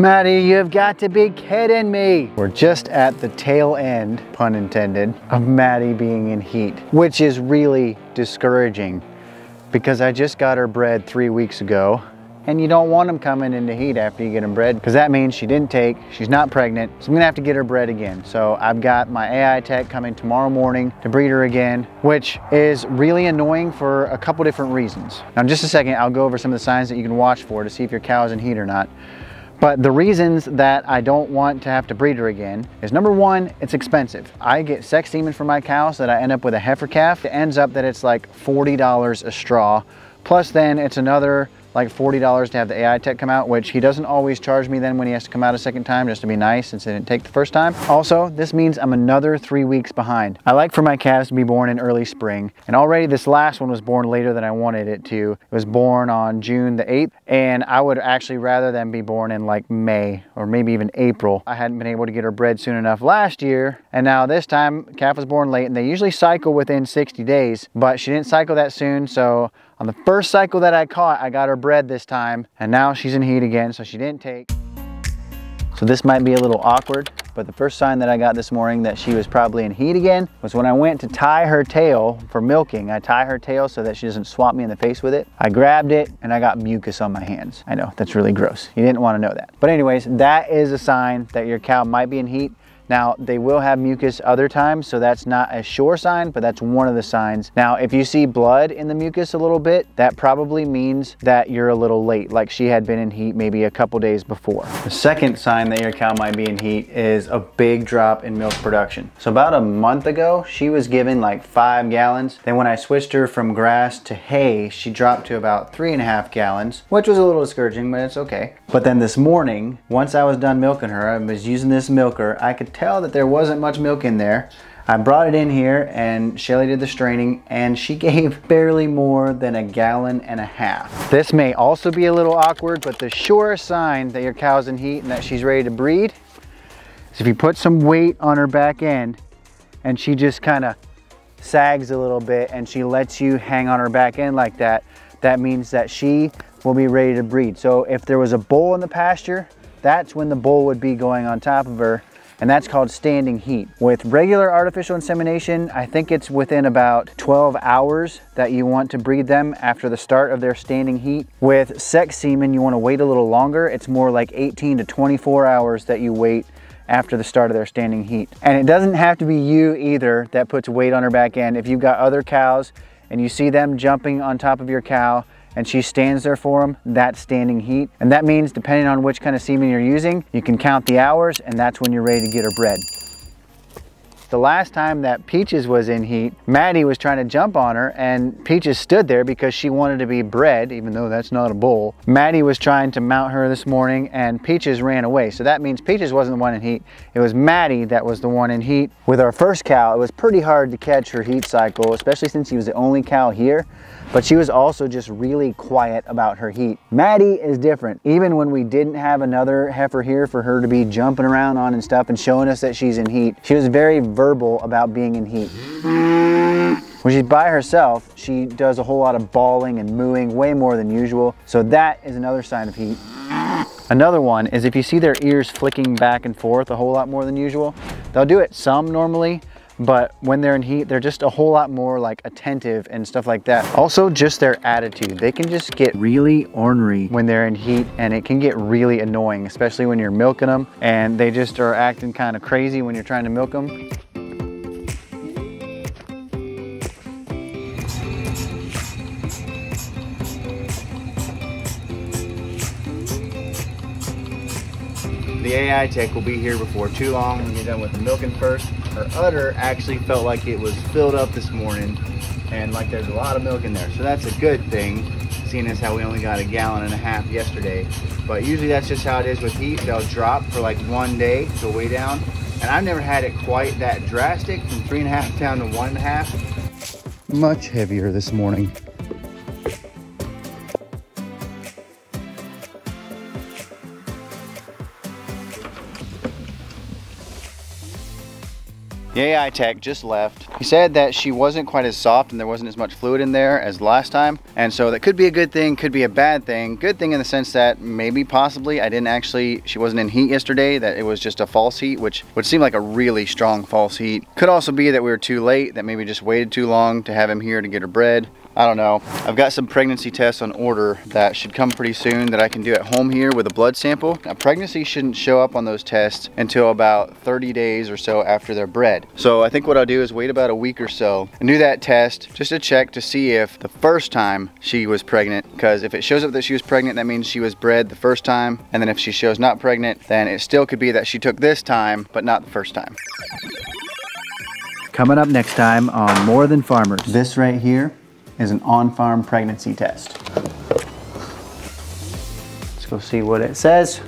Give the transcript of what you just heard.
Maddie, you've got to be kidding me. We're just at the tail end, pun intended, of Maddie being in heat, which is really discouraging because I just got her bred three weeks ago and you don't want them coming into heat after you get them bred because that means she didn't take, she's not pregnant, so I'm gonna have to get her bred again. So I've got my AI tech coming tomorrow morning to breed her again, which is really annoying for a couple different reasons. Now in just a second, I'll go over some of the signs that you can watch for to see if your cow is in heat or not. But the reasons that I don't want to have to breed her again is number one, it's expensive. I get sex semen for my cows that I end up with a heifer calf. It ends up that it's like $40 a straw. Plus then it's another like $40 to have the AI tech come out, which he doesn't always charge me then when he has to come out a second time just to be nice since it didn't take the first time. Also, this means I'm another three weeks behind. I like for my calves to be born in early spring, and already this last one was born later than I wanted it to. It was born on June the 8th, and I would actually rather them be born in like May or maybe even April. I hadn't been able to get her bred soon enough last year, and now this time, calf was born late, and they usually cycle within 60 days, but she didn't cycle that soon, so on the first cycle that I caught, I got her bred this time, and now she's in heat again, so she didn't take. So this might be a little awkward, but the first sign that I got this morning that she was probably in heat again was when I went to tie her tail for milking. I tie her tail so that she doesn't swap me in the face with it. I grabbed it and I got mucus on my hands. I know, that's really gross. You didn't want to know that. But anyways, that is a sign that your cow might be in heat. Now, they will have mucus other times, so that's not a sure sign, but that's one of the signs. Now, if you see blood in the mucus a little bit, that probably means that you're a little late, like she had been in heat maybe a couple days before. The second sign that your cow might be in heat is a big drop in milk production. So about a month ago, she was given like five gallons. Then when I switched her from grass to hay, she dropped to about three and a half gallons, which was a little discouraging, but it's okay. But then this morning, once I was done milking her, I was using this milker, I could tell that there wasn't much milk in there. I brought it in here and Shelly did the straining and she gave barely more than a gallon and a half. This may also be a little awkward, but the surest sign that your cow's in heat and that she's ready to breed is if you put some weight on her back end and she just kind of sags a little bit and she lets you hang on her back end like that, that means that she will be ready to breed. So if there was a bull in the pasture, that's when the bull would be going on top of her and that's called standing heat. With regular artificial insemination, I think it's within about 12 hours that you want to breed them after the start of their standing heat. With sex semen, you want to wait a little longer. It's more like 18 to 24 hours that you wait after the start of their standing heat. And it doesn't have to be you either that puts weight on her back end. If you've got other cows and you see them jumping on top of your cow, and she stands there for them, that's standing heat. And that means depending on which kind of semen you're using, you can count the hours and that's when you're ready to get her bred. The last time that Peaches was in heat, Maddie was trying to jump on her and Peaches stood there because she wanted to be bred, even though that's not a bull. Maddie was trying to mount her this morning and Peaches ran away. So that means Peaches wasn't the one in heat. It was Maddie that was the one in heat. With our first cow, it was pretty hard to catch her heat cycle, especially since she was the only cow here but she was also just really quiet about her heat. Maddie is different. Even when we didn't have another heifer here for her to be jumping around on and stuff and showing us that she's in heat, she was very verbal about being in heat. When she's by herself, she does a whole lot of bawling and mooing, way more than usual. So that is another sign of heat. Another one is if you see their ears flicking back and forth a whole lot more than usual, they'll do it some normally, but when they're in heat, they're just a whole lot more like attentive and stuff like that. Also, just their attitude. They can just get really ornery when they're in heat and it can get really annoying, especially when you're milking them and they just are acting kind of crazy when you're trying to milk them. The AI tech will be here before too long when you're done with the milking first. Her udder actually felt like it was filled up this morning and like there's a lot of milk in there. So that's a good thing, seeing as how we only got a gallon and a half yesterday. But usually that's just how it is with heat. They'll drop for like one day, go way down. And I've never had it quite that drastic from three and a half down to one and a half. Much heavier this morning. The AI tech just left. He said that she wasn't quite as soft and there wasn't as much fluid in there as last time. And so that could be a good thing, could be a bad thing. Good thing in the sense that maybe possibly I didn't actually, she wasn't in heat yesterday, that it was just a false heat, which would seem like a really strong false heat. Could also be that we were too late, that maybe just waited too long to have him here to get her bred. I don't know. I've got some pregnancy tests on order that should come pretty soon that I can do at home here with a blood sample. Now pregnancy shouldn't show up on those tests until about 30 days or so after they're bred. So I think what I'll do is wait about a week or so and do that test just to check to see if the first time she was pregnant, because if it shows up that she was pregnant, that means she was bred the first time. And then if she shows not pregnant, then it still could be that she took this time, but not the first time. Coming up next time on More Than Farmers. This right here is an on-farm pregnancy test. Let's go see what it says.